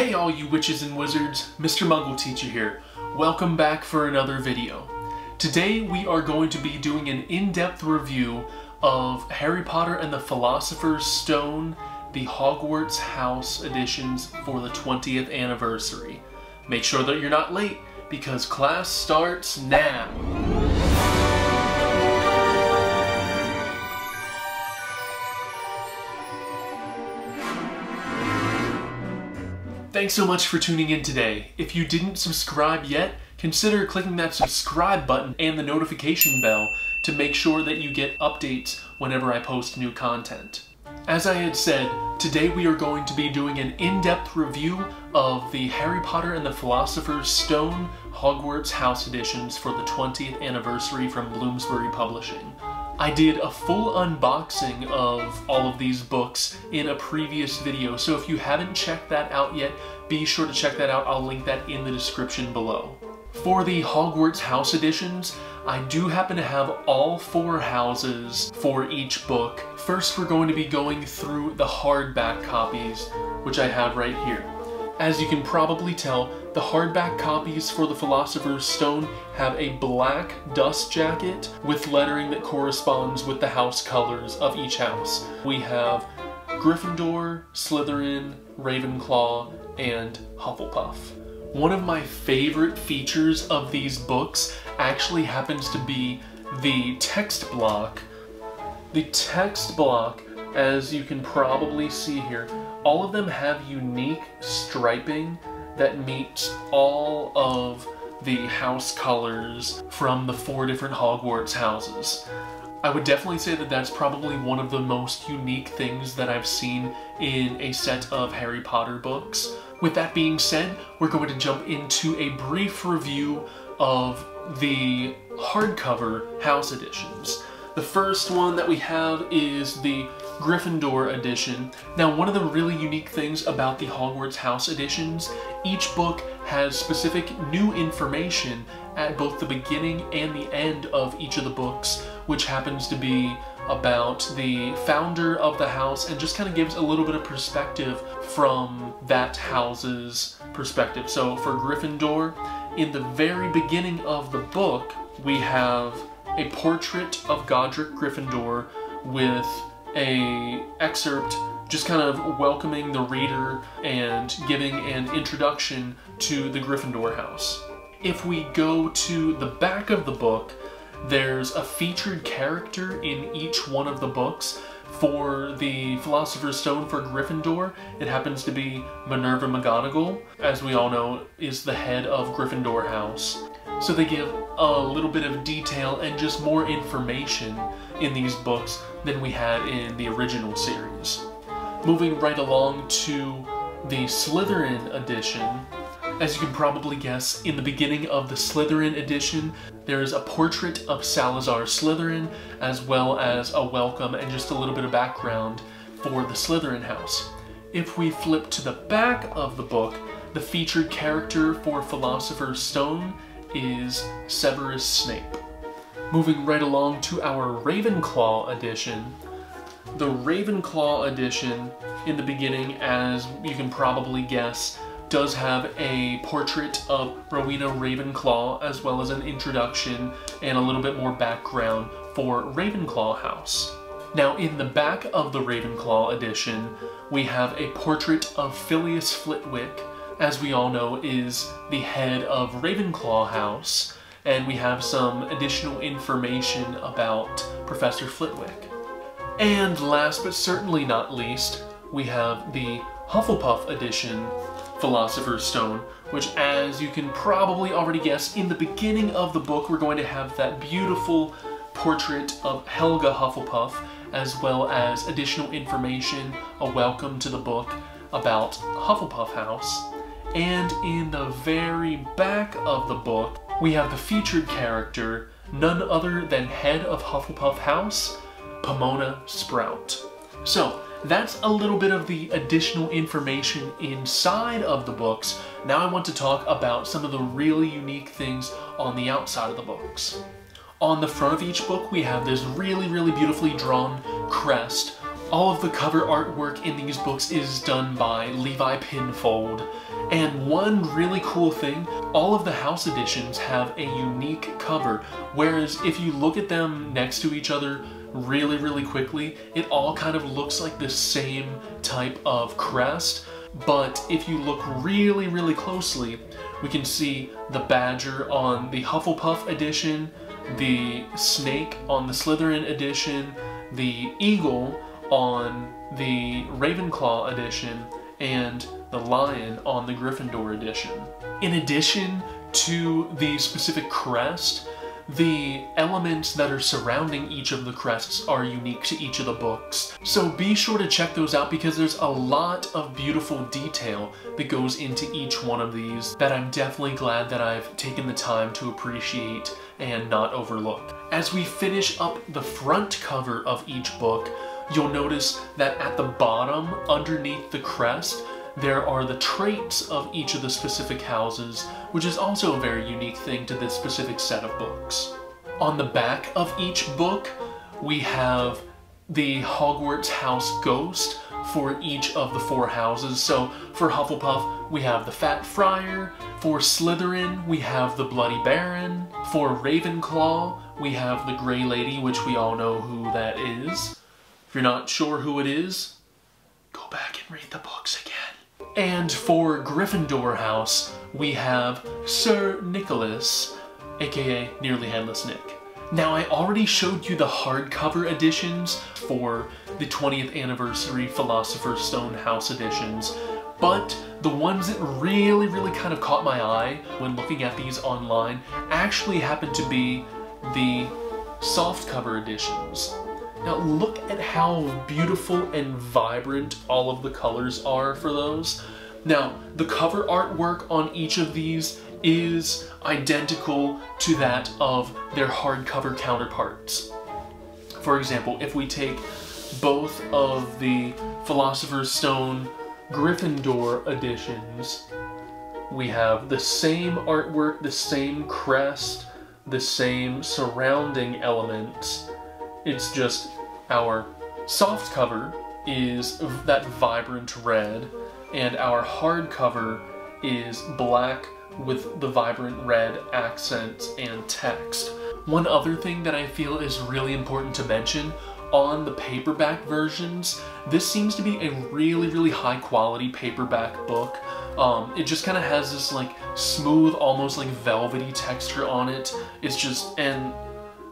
Hey all you witches and wizards, Mr. Muggle Teacher here. Welcome back for another video. Today we are going to be doing an in-depth review of Harry Potter and the Philosopher's Stone, the Hogwarts House editions for the 20th anniversary. Make sure that you're not late because class starts now. Thanks so much for tuning in today. If you didn't subscribe yet, consider clicking that subscribe button and the notification bell to make sure that you get updates whenever I post new content. As I had said, today we are going to be doing an in-depth review of the Harry Potter and the Philosopher's Stone Hogwarts House editions for the 20th anniversary from Bloomsbury Publishing. I did a full unboxing of all of these books in a previous video, so if you haven't checked that out yet, be sure to check that out. I'll link that in the description below. For the Hogwarts House editions, I do happen to have all four houses for each book. First, we're going to be going through the hardback copies, which I have right here. As you can probably tell, the hardback copies for the Philosopher's Stone have a black dust jacket with lettering that corresponds with the house colors of each house. We have Gryffindor, Slytherin, Ravenclaw, and Hufflepuff. One of my favorite features of these books actually happens to be the text block. The text block, as you can probably see here, all of them have unique striping that meets all of the house colors from the four different Hogwarts houses. I would definitely say that that's probably one of the most unique things that I've seen in a set of Harry Potter books. With that being said, we're going to jump into a brief review of the hardcover house editions. The first one that we have is the Gryffindor edition. Now, one of the really unique things about the Hogwarts House editions, each book has specific new information at both the beginning and the end of each of the books, which happens to be about the founder of the house and just kind of gives a little bit of perspective from that house's perspective. So for Gryffindor, in the very beginning of the book, we have a portrait of Godric Gryffindor with a excerpt just kind of welcoming the reader and giving an introduction to the Gryffindor house. If we go to the back of the book, there's a featured character in each one of the books. For the Philosopher's Stone for Gryffindor, it happens to be Minerva McGonagall, as we all know, is the head of Gryffindor House. So they give a little bit of detail and just more information in these books than we had in the original series. Moving right along to the Slytherin edition, as you can probably guess, in the beginning of the Slytherin edition, there is a portrait of Salazar Slytherin, as well as a welcome and just a little bit of background for the Slytherin house. If we flip to the back of the book, the featured character for Philosopher's Stone is Severus Snape. Moving right along to our Ravenclaw edition. The Ravenclaw edition, in the beginning, as you can probably guess, does have a portrait of Rowena Ravenclaw, as well as an introduction and a little bit more background for Ravenclaw House. Now, in the back of the Ravenclaw edition, we have a portrait of Filius Flitwick, as we all know, is the head of Ravenclaw House, and we have some additional information about Professor Flitwick. And last but certainly not least, we have the Hufflepuff edition Philosopher's Stone, which as you can probably already guess, in the beginning of the book we're going to have that beautiful portrait of Helga Hufflepuff, as well as additional information, a welcome to the book about Hufflepuff House. And in the very back of the book, we have the featured character, none other than head of Hufflepuff House, Pomona Sprout. So, that's a little bit of the additional information inside of the books. Now I want to talk about some of the really unique things on the outside of the books. On the front of each book, we have this really, really beautifully drawn crest All of the cover artwork in these books is done by Levi Pinfold. And one really cool thing, all of the house editions have a unique cover, whereas if you look at them next to each other really, really quickly, it all kind of looks like the same type of crest. But if you look really, really closely, we can see the badger on the Hufflepuff edition, the snake on the Slytherin edition, the eagle on the Ravenclaw edition, and the lion on the Gryffindor edition. In addition to the specific crest, the elements that are surrounding each of the crests are unique to each of the books. So be sure to check those out because there's a lot of beautiful detail that goes into each one of these that I'm definitely glad that I've taken the time to appreciate and not overlook. As we finish up the front cover of each book, you'll notice that at the bottom, underneath the crest, there are the traits of each of the specific houses, which is also a very unique thing to this specific set of books. On the back of each book, we have the Hogwarts house ghost for each of the four houses. So for Hufflepuff, we have the Fat Friar. For Slytherin, we have the Bloody Baron. For Ravenclaw, we have the Grey Lady, which we all know who that is. If you're not sure who it is, go back and read the books again. And for Gryffindor House, we have Sir Nicholas, aka Nearly Headless Nick. Now, I already showed you the hardcover editions for the 20th anniversary Philosopher's Stone House editions, but the ones that really, really kind of caught my eye when looking at these online actually happen to be the softcover editions. Now look at how beautiful and vibrant all of the colors are for those. Now, the cover artwork on each of these is identical to that of their hardcover counterparts. For example, if we take both of the Philosopher's Stone Gryffindor editions, we have the same artwork, the same crest, the same surrounding elements, it's just our soft cover is that vibrant red, and our hard cover is black with the vibrant red accents and text. One other thing that I feel is really important to mention on the paperback versions, this seems to be a really, really high quality paperback book. Um, it just kind of has this like smooth, almost like velvety texture on it. It's just, and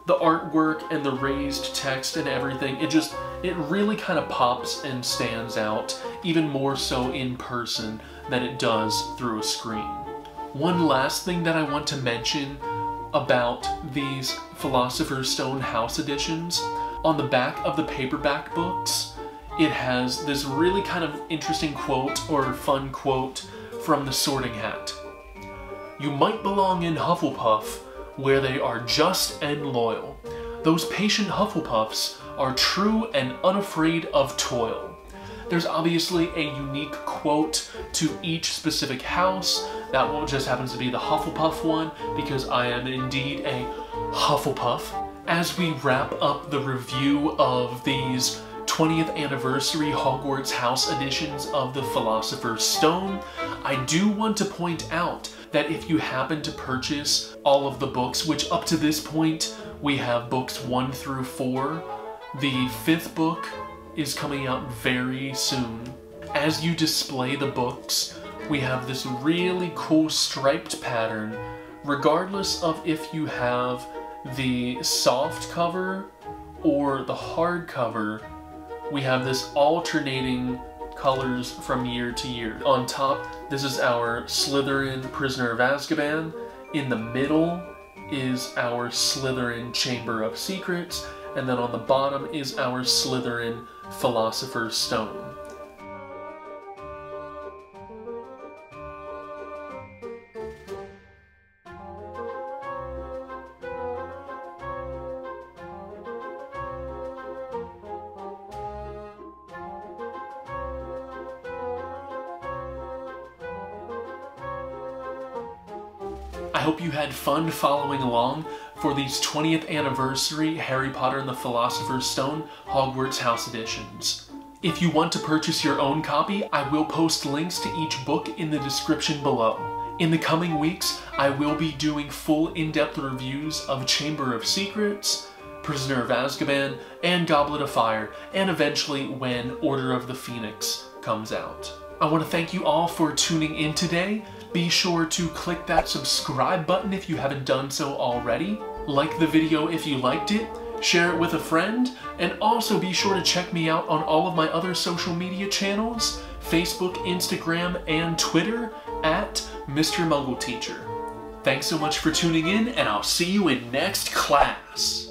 the artwork and the raised text and everything, it just, it really kind of pops and stands out, even more so in person than it does through a screen. One last thing that I want to mention about these Philosopher's Stone House editions, on the back of the paperback books, it has this really kind of interesting quote or fun quote from the Sorting Hat. You might belong in Hufflepuff, where they are just and loyal. Those patient Hufflepuffs are true and unafraid of toil. There's obviously a unique quote to each specific house. That one just happens to be the Hufflepuff one because I am indeed a Hufflepuff. As we wrap up the review of these 20th anniversary Hogwarts House editions of the Philosopher's Stone, I do want to point out that if you happen to purchase all of the books, which up to this point we have books one through four, the fifth book is coming out very soon. As you display the books, we have this really cool striped pattern, regardless of if you have the soft cover or the hard cover, we have this alternating colors from year to year. On top, this is our Slytherin Prisoner of Azkaban. In the middle is our Slytherin Chamber of Secrets. And then on the bottom is our Slytherin Philosopher's Stone. I hope you had fun following along for these 20th anniversary Harry Potter and the Philosopher's Stone Hogwarts House editions. If you want to purchase your own copy, I will post links to each book in the description below. In the coming weeks, I will be doing full in-depth reviews of Chamber of Secrets, Prisoner of Azkaban, and Goblet of Fire, and eventually when Order of the Phoenix comes out. I want to thank you all for tuning in today. Be sure to click that subscribe button if you haven't done so already. Like the video if you liked it, share it with a friend, and also be sure to check me out on all of my other social media channels, Facebook, Instagram, and Twitter at Mr. Muggle Teacher. Thanks so much for tuning in, and I'll see you in next class.